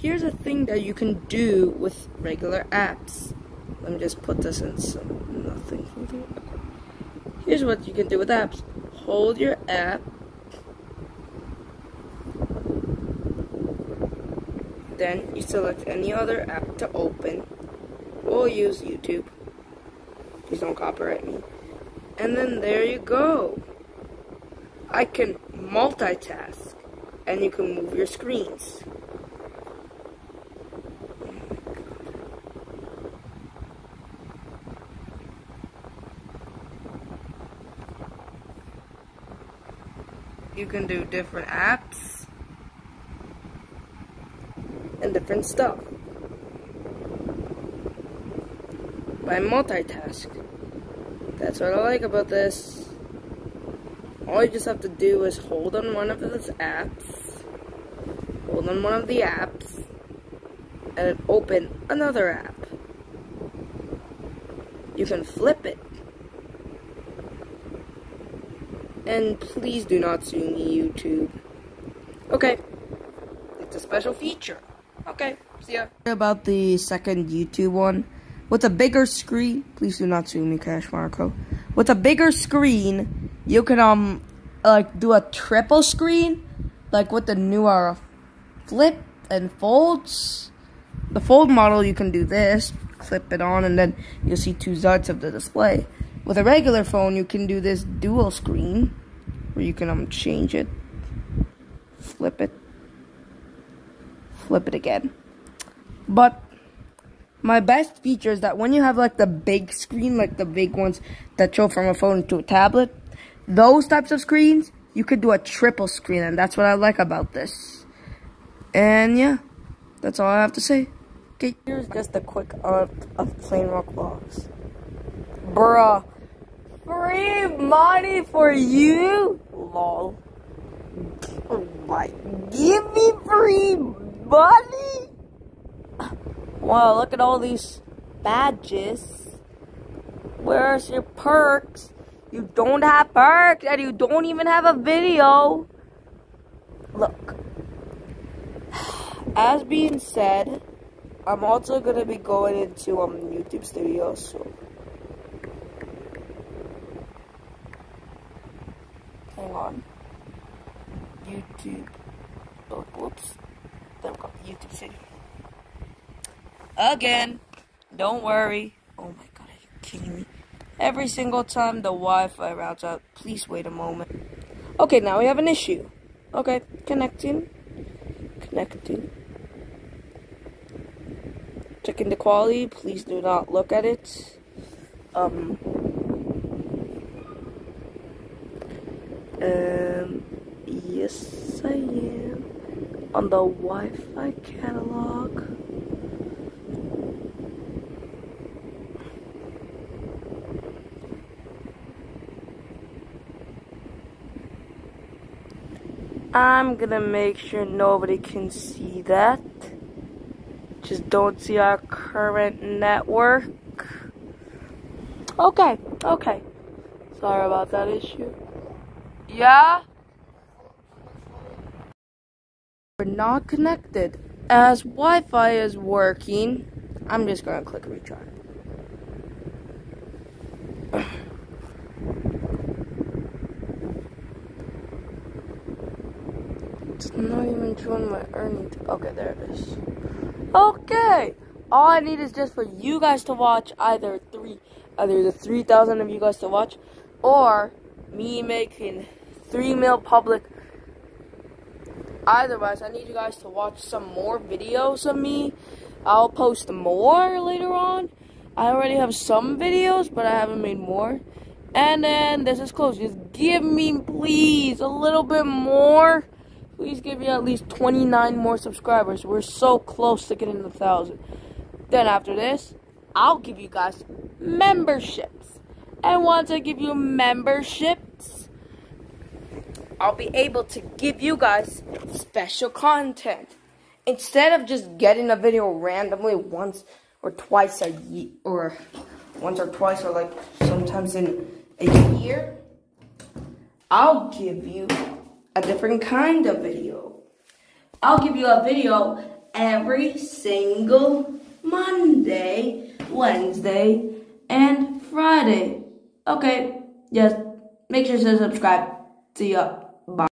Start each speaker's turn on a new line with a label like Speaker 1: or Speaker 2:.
Speaker 1: here's a thing that you can do with regular apps. Let me just put this in some nothing. Here's what you can do with apps. Hold your app. Then you select any other app to open. We'll use YouTube. Please don't copyright me. And then there you go. I can multitask and you can move your screens. You can do different apps and different stuff by multitask. That's what I like about this. All you just have to do is hold on one of those apps, hold on one of the apps, and open another app. You can flip it. And please do not sue me, YouTube. Okay. It's a special feature. Okay, see ya. About the second YouTube one. With a bigger screen, please do not sue me, Cash Marco. With a bigger screen, you can um like do a triple screen, like with the newer flip and folds. The fold model, you can do this, clip it on, and then you'll see two sides of the display. With a regular phone, you can do this dual screen, where you can um change it, flip it, flip it again. But my best feature is that when you have like the big screen, like the big ones that show from a phone to a tablet, those types of screens, you could do a triple screen, and that's what I like about this. And yeah, that's all I have to say. Okay, here's just a quick up of Plain Rock Vlogs. Bruh, free money for you? Lol. Like, give me free money? Wow, look at all these badges. Where's your perks? You don't have perks and you don't even have a video. Look. As being said, I'm also gonna be going into um YouTube studio, so on. YouTube. Oh, whoops. There we go. YouTube Studio. Again. Don't worry. Oh my god, are you kidding me? Every single time the Wi-Fi routes out, please wait a moment. Okay, now we have an issue. Okay, connecting. Connecting. Checking the quality. Please do not look at it. Um. Um. Yes, I am. On the Wi-Fi catalog. I'm gonna make sure nobody can see that. Just don't see our current network. Okay, okay. Sorry about that issue. Yeah? We're not connected. As Wi-Fi is working, I'm just gonna click retry. It's not even showing my earnings. Okay, there it is. Okay. All I need is just for you guys to watch either three, either the 3,000 of you guys to watch, or me making three mil public. Otherwise, I need you guys to watch some more videos of me. I'll post more later on. I already have some videos, but I haven't made more. And then this is close. Just give me, please, a little bit more. Please give me at least 29 more subscribers. We're so close to getting the thousand. Then after this, I'll give you guys memberships. And once I give you memberships, I'll be able to give you guys special content. Instead of just getting a video randomly once or twice a year, or once or twice, or like sometimes in a year, I'll give you a different kind of video. I'll give you a video every single Monday, Wednesday, and Friday. Okay, yes, make sure to subscribe. See ya. Bye.